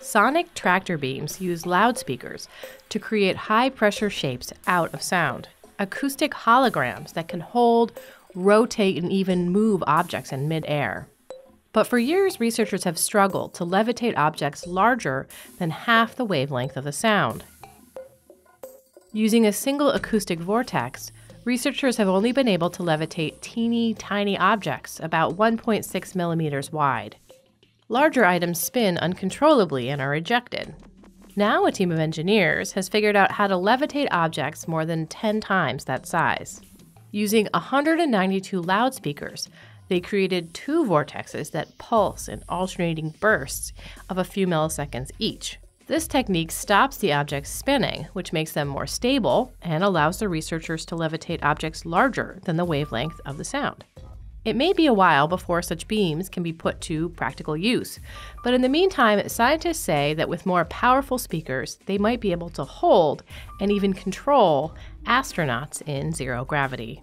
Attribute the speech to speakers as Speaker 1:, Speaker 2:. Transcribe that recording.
Speaker 1: Sonic tractor beams use loudspeakers to create high pressure shapes out of sound. Acoustic holograms that can hold, rotate, and even move objects in midair. But for years, researchers have struggled to levitate objects larger than half the wavelength of the sound. Using a single acoustic vortex, researchers have only been able to levitate teeny tiny objects about 1.6 millimeters wide. Larger items spin uncontrollably and are ejected. Now, a team of engineers has figured out how to levitate objects more than 10 times that size. Using 192 loudspeakers, they created two vortexes that pulse in alternating bursts of a few milliseconds each. This technique stops the objects spinning, which makes them more stable and allows the researchers to levitate objects larger than the wavelength of the sound. It may be a while before such beams can be put to practical use, but in the meantime, scientists say that with more powerful speakers, they might be able to hold and even control astronauts in zero gravity.